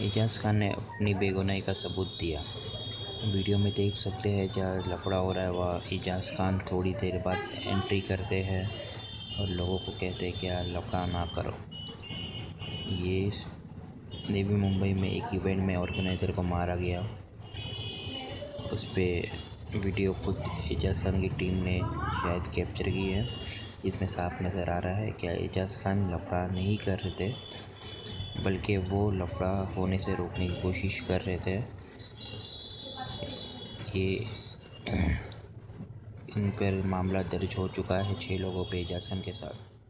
एजाज खान ने अपनी बेगुनाही का सबूत दिया। वीडियो में देख सकते हैं, जहाँ लफड़ा हो रहा है, वह एजाज खान थोड़ी देर बाद एंट्री करते हैं और लोगों को कहते हैं कि, यार, लफड़ा ना करो। ये नेवी मुंबई में एक इवेंट में ऑर्गेनाइज़र को मारा गया। उस पर वीडियो खुद एजाज खान की टीम ने शायद कैप्चर की है। इसमें साफ़ नज़र आ रहा है कि एजाज खान लफड़ा नहीं कर रहे थे? बल्कि वो लफड़ा होने से रोकने की कोशिश कर रहे थे। ये इन पर मामला दर्ज हो चुका है छः लोगों पे एजाज के साथ।